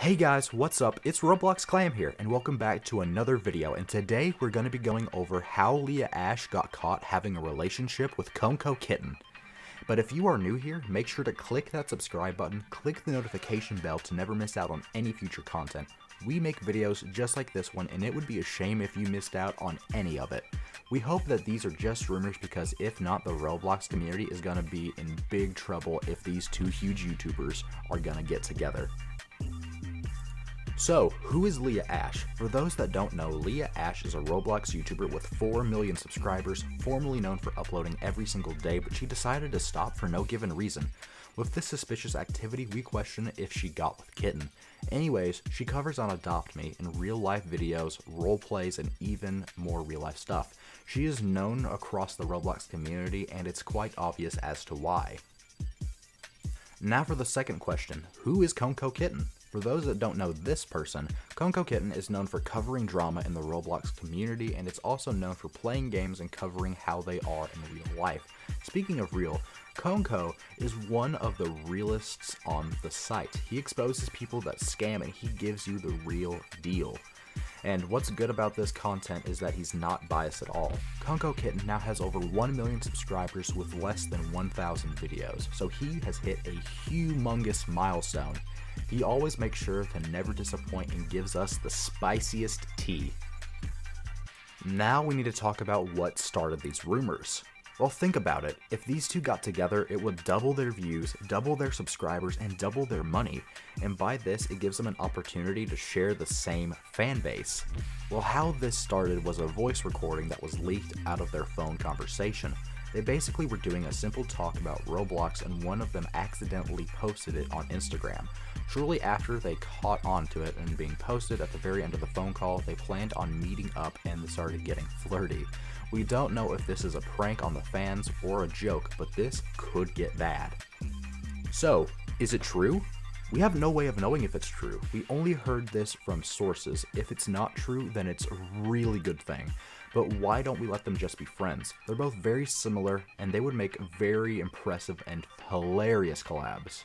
Hey guys, what's up? It's Roblox Clam here, and welcome back to another video, and today we're going to be going over how Leah Ashe got caught having a relationship with KonekoKitten. But if you are new here, make sure to click that subscribe button, click the notification bell to never miss out on any future content. We make videos just like this one, and it would be a shame if you missed out on any of it. We hope that these are just rumors because if not, the Roblox community is going to be in big trouble if these two huge YouTubers are going to get together. So, who is Leah Ashe? For those that don't know, Leah Ashe is a Roblox YouTuber with 4 million subscribers, formerly known for uploading every single day, but she decided to stop for no given reason. With this suspicious activity, we question if she got with Kitten. Anyways, she covers on Adopt Me in real life videos, role plays, and even more real life stuff. She is known across the Roblox community, and it's quite obvious as to why. Now for the second question Who is KonekoKitten? For those that don't know this person, KonekoKitten is known for covering drama in the Roblox community and it's also known for playing games and covering how they are in real life. Speaking of real, Koneko is one of the realists on the site. He exposes people that scam and he gives you the real deal. And what's good about this content is that he's not biased at all. KonekoKitten now has over 1 million subscribers with less than 1,000 videos, so he has hit a humongous milestone. He always makes sure to never disappoint and gives us the spiciest tea. Now we need to talk about what started these rumors. Well, think about it. If these two got together, it would double their views, double their subscribers, and double their money. And by this, it gives them an opportunity to share the same fan base. Well, how this started was a voice recording that was leaked out of their phone conversation. They basically were doing a simple talk about Roblox and one of them accidentally posted it on Instagram. Shortly after they caught on to it and being posted at the very end of the phone call, they planned on meeting up and started getting flirty. We don't know if this is a prank on the fans or a joke, but this could get bad. So, is it true? We have no way of knowing if it's true. We only heard this from sources. If it's not true, then it's a really good thing. But why don't we let them just be friends? They're both very similar, and they would make very impressive and hilarious collabs.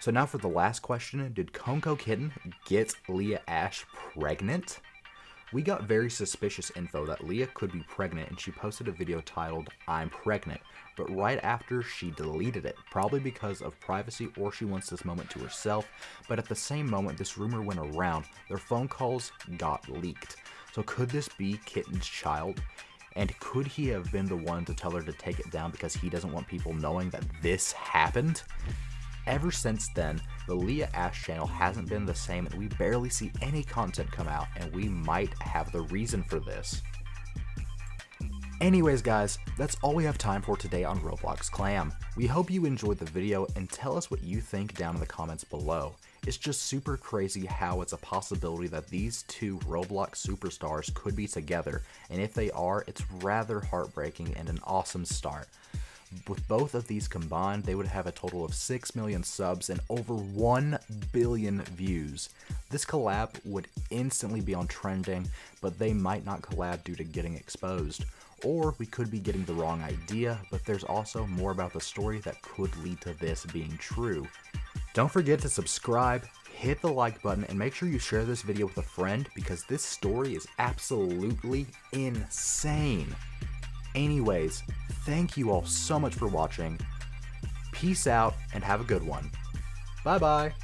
So now for the last question, did KonekoKitten get Leah Ashe pregnant? We got very suspicious info that Leah could be pregnant and she posted a video titled, I'm pregnant, but right after she deleted it, probably because of privacy or she wants this moment to herself, but at the same moment this rumor went around, their phone calls got leaked. So could this be Kitten's child? And could he have been the one to tell her to take it down because he doesn't want people knowing that this happened? Ever since then, the Leah Ashe channel hasn't been the same and we barely see any content come out and we might have the reason for this. Anyways guys, that's all we have time for today on Roblox Clam. We hope you enjoyed the video and tell us what you think down in the comments below. It's just super crazy how it's a possibility that these two Roblox superstars could be together, and if they are, it's rather heartbreaking and an awesome start. With both of these combined, they would have a total of 6 million subs and over 1 billion views. This collab would instantly be on trending, but they might not collab due to getting exposed. Or we could be getting the wrong idea, but there's also more about the story that could lead to this being true. Don't forget to subscribe, hit the like button, and make sure you share this video with a friend because this story is absolutely insane. Anyways, thank you all so much for watching. Peace out and have a good one. Bye bye.